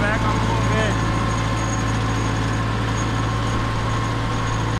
back on the board.